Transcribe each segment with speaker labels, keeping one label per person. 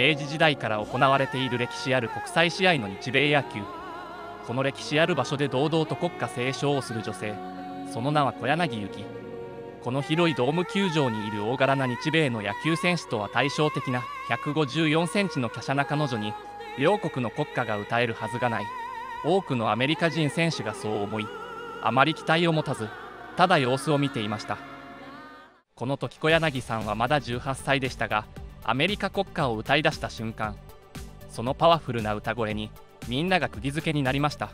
Speaker 1: 明治時代から行われている歴史ある国際試合の日米野球。この歴史ある場所で堂々と国歌斉唱をする女性。その名は小柳ゆきこの広いドーム球場にいる大柄な日米の野球選手とは対照的な154センチの華奢な彼女に両国の国歌が歌えるはずがない。多くのアメリカ人選手がそう思いあまり期待を持たずただ様子を見ていました。この時小柳さんはまだ18歳でしたがアメリカ国歌を歌い出した瞬間そのパワフルな歌声にみんなが釘付けになりました。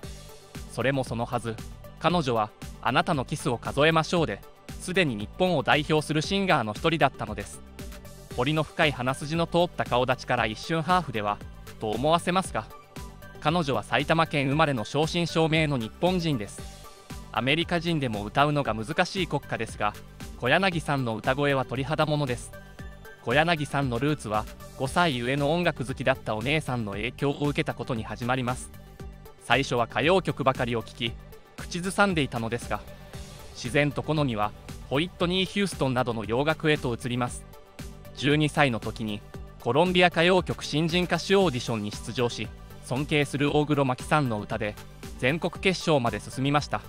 Speaker 1: それもそのはず。彼女は「あなたのキスを数えましょう」ですでに日本を代表するシンガーの一人だったのです。彫の深い鼻筋の通った顔立ちから一瞬ハーフではと思わせますが彼女は埼玉県生まれの正真正銘の日本人です。アメリカ人でも歌うのが難しい国歌ですが小柳さんの歌声は鳥肌ものです。小柳さんのルーツは5歳上の音楽好きだったお姉さんの影響を受けたことに始まります。最初は歌謡曲ばかりを聴き口ずさんでいたのですが自然と好みはホイットニー・ヒューストンなどの洋楽へと移ります。12歳の時にコロンビア歌謡曲新人歌手オーディションに出場し尊敬する大黒摩季さんの歌で全国決勝まで進みました。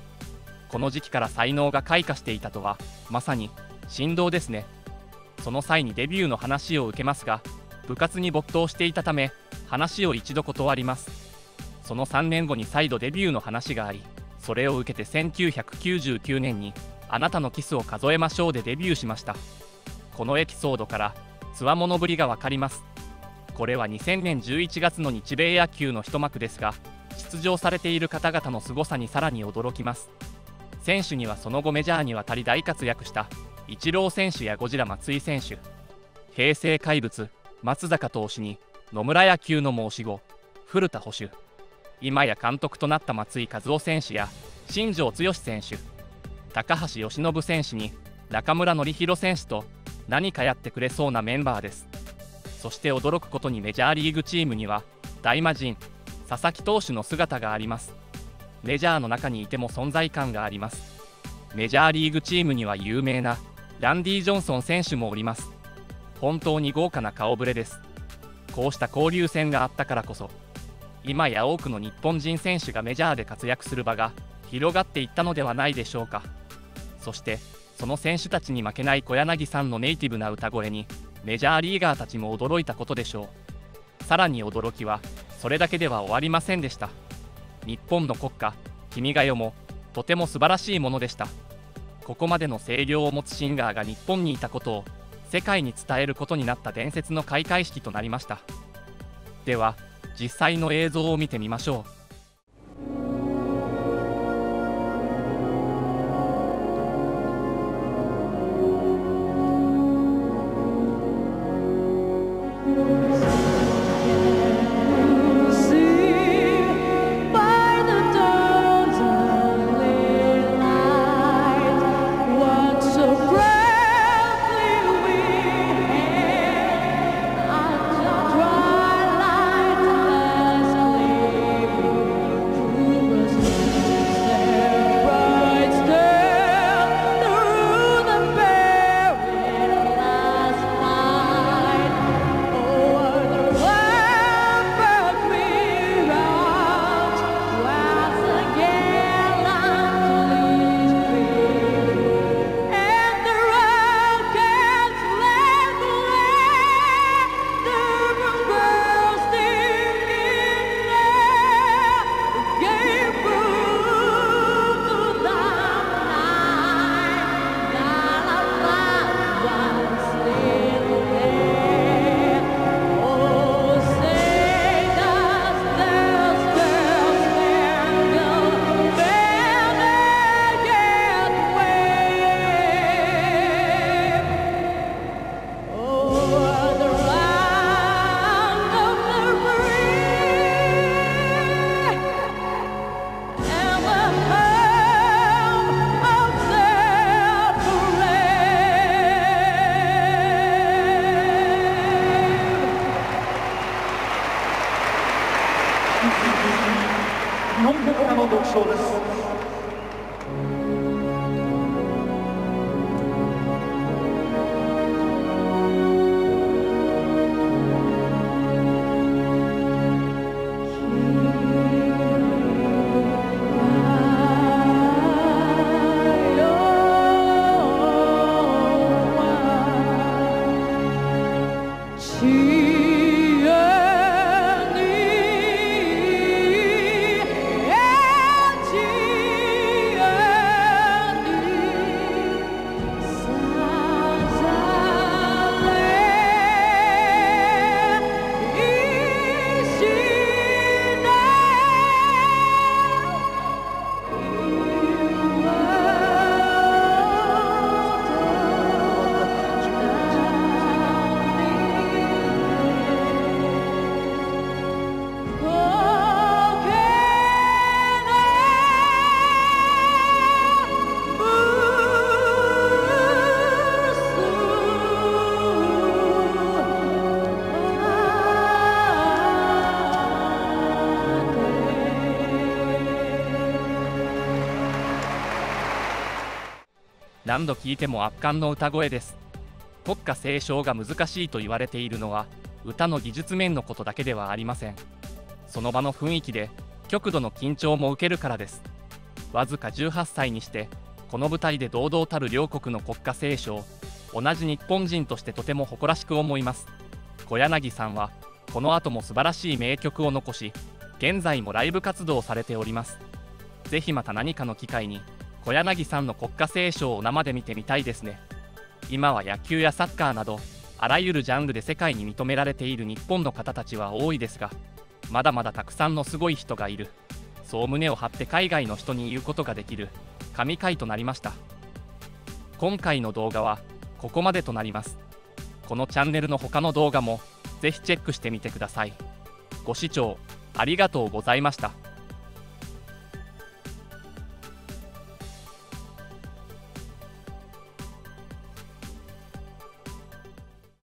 Speaker 1: この時期から才能が開花していたとはまさに振動ですね。その際にデビューの話を受けますが部活に没頭していたため話を一度断ります。その3年後に再度デビューの話がありそれを受けて1999年に「あなたのキスを数えましょう」でデビューしました。このエピソードからつわものぶりが分かります。これは2000年11月の日米野球の一幕ですが出場されている方々の凄さにさらに驚きます。選手にはその後メジャーに渡り大活躍した。イチロー選手やゴジラ松井選手。平成怪物松坂投手に野村野球の申し子古田捕手。今や監督となった松井一夫選手や新庄剛志選手。高橋由伸選手に中村紀弘選手と何かやってくれそうなメンバーです。そして驚くことにメジャーリーグチームには大魔神佐々木投手の姿があります。メジャーの中にいても存在感があります。メジャーリーグチームには有名なランディ・ジョンソン選手もおります。本当に豪華な顔ぶれです。こうした交流戦があったからこそ今や多くの日本人選手がメジャーで活躍する場が広がっていったのではないでしょうか。そしてその選手たちに負けない小柳さんのネイティブな歌声にメジャーリーガーたちも驚いたことでしょう。さらに驚きはそれだけでは終わりませんでした。日本の国歌「君が代」もとても素晴らしいものでした。ここまでの声量を持つシンガーが日本にいたことを世界に伝えることになった伝説の開会式となりました。では実際の映像を見てみましょう。
Speaker 2: 勝です。
Speaker 1: 何度聞いても圧巻の歌声です。国歌斉唱が難しいと言われているのは歌の技術面のことだけではありません。その場の雰囲気で極度の緊張も受けるからです。わずか18歳にしてこの舞台で堂々たる両国の国歌斉唱同じ日本人としてとても誇らしく思います。小柳さんはこの後も素晴らしい名曲を残し現在もライブ活動をされております。ぜひまた何かの機会に小柳さんの国歌斉唱を生で見てみたいですね。今は野球やサッカーなどあらゆるジャンルで世界に認められている日本の方たちは多いですがまだまだたくさんのすごい人がいる。そう胸を張って海外の人に言うことができる。神回となりました。今回の動画はここまでとなります。このチャンネルの他の動画もぜひチェックしてみてください。ご視聴ありがとうございました。